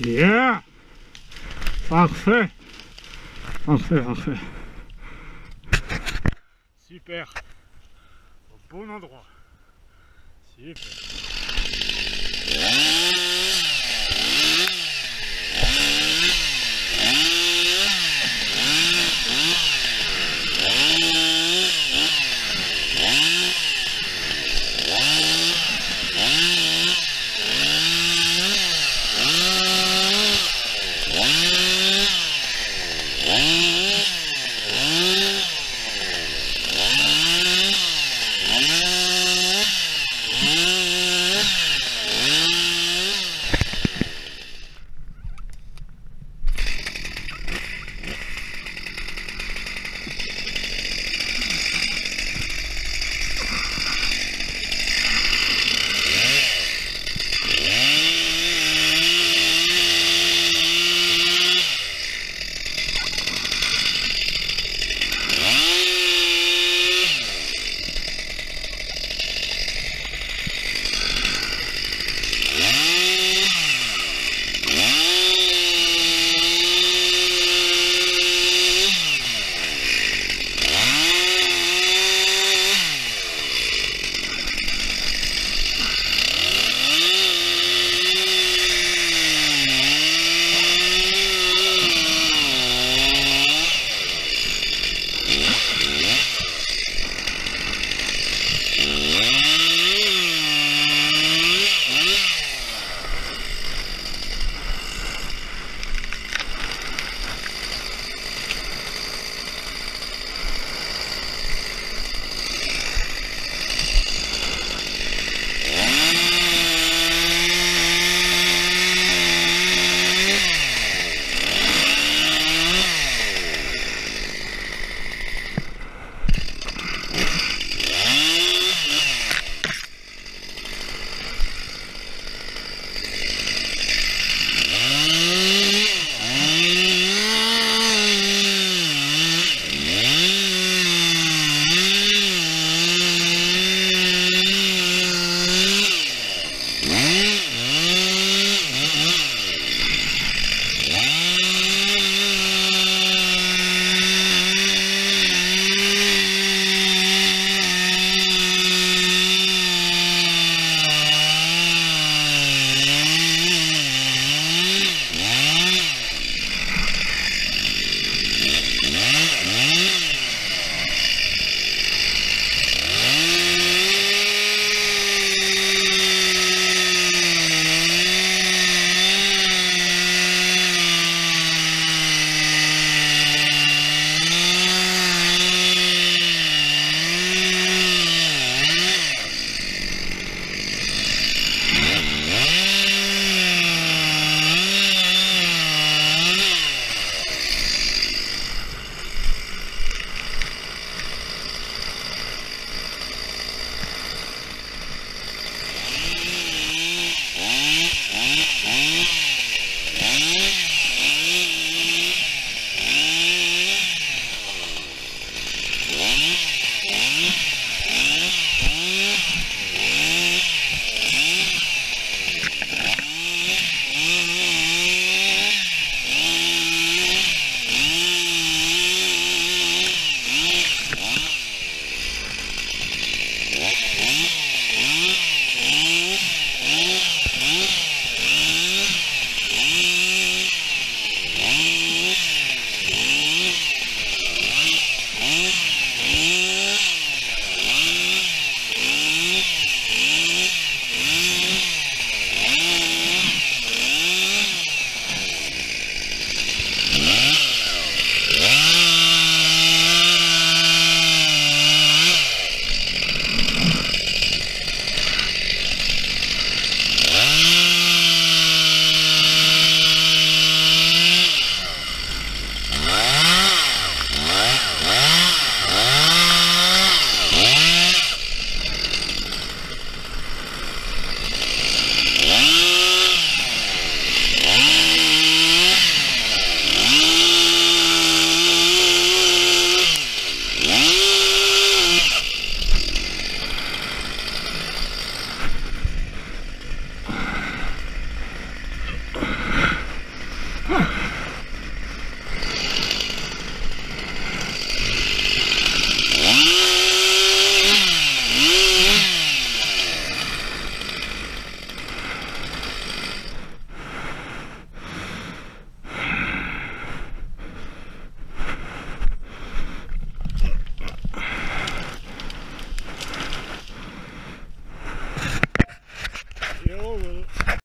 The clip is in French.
Yeah Parfait Parfait, parfait. Super Au bon endroit. Super